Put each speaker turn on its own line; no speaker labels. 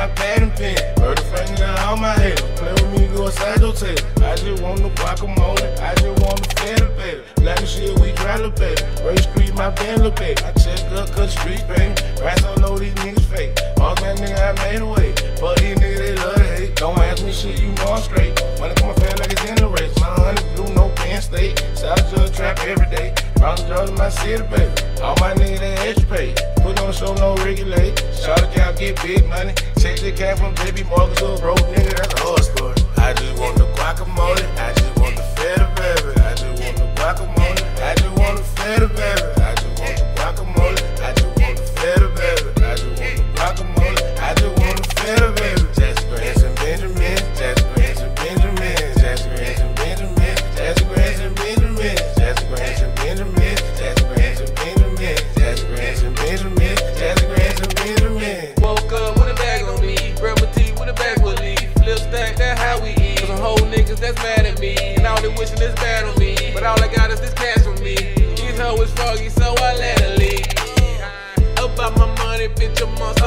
Murder finger on my head. Play with me, go inside your tail. I just want the guacamole. I just want the feta, baby. Black shit, we dry, little baby. Race street, my band, look baby. I check up, cut street, baby. Rats don't know these niggas fake. All that nigga, I made away. But these niggas, they love to hate. Don't ask me shit, you know I'm straight. When I come, I feel like it's in the race. My honey blue, no Penn State. South Georgia trap every day. Round Georgia, my city, baby. All my niggas, they educate. Put on the show, no regulate. Get big money. Check the cap from baby mortgage to a broke nigga, that's a horror story.
Mad at me, and all they wishing this bad on me. But all I got is this cash from me. These hoes is froggy, so I let her leave. About my money, bitch, I'm on